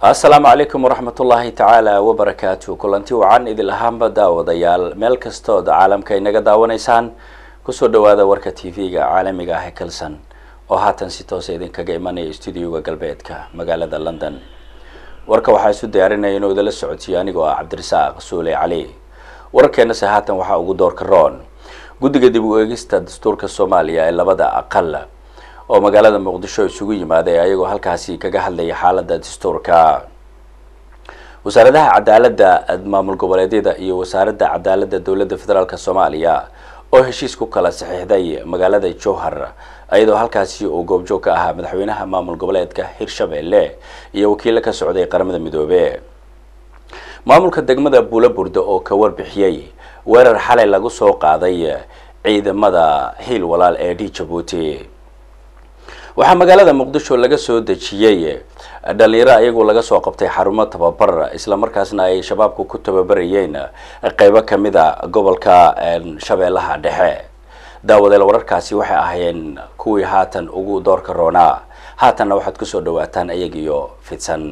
assalaamu calaykum waraxmat ullaahi tacaala wabarakaatu kulanti wacan idil ahaanba daawadayaal. Meel kastood caalamka inaga daawanaysaan ku soo dhawaada warka t v-ga caalamiga ah ee oo haatan si toosa idinkaga imanaya stuudioga galbeedka magaalada london. Warka waxaa isu diyaarinaya inuu idala socodsiiyo anigoo ah cabdirasaaq suule cali. Wararkeenase haatan waxaa ugu doorka roon. Guddiga dib u eegista dastuurka soomaaliya ee labada aqal oo magaalada muqdisho isugu yimaaday ayagoo halkaasi kaga hadlaya xaalada dastuurka. Wasaaradaha cadaaladda maamul goboleedyada iyo wasaaradda cadaaladda dowladda federaalk soomaaliya oo heshiis ku kala saxiixday magaalada jowhar iyadoo halkaasi uu goobjoog ka ahaa madaxweynaha maamul goboleedka hirshabelle iyo wakiilo ka socday qaramada midoobe. Maamulka degmada buulaburda oo ka warbixiyey weerar xalay lagu soo qaaday ciidamada hiil walaal ee d jabuuti waxaa magaalada muqdisho laga soo dejiyey dhalinyaro ayagu laga soo qabtay xarumo tababar islamarkaasna ay shabaabku ku tababarayeen qeybo kamida gobolka shabeellaha dhexe. Daawadeel wararkaasi waxay ahaayeen kuwii haatan ugu doorka roonaa haatanna waxaad ku soo dhawaataan iyagiyo fidsan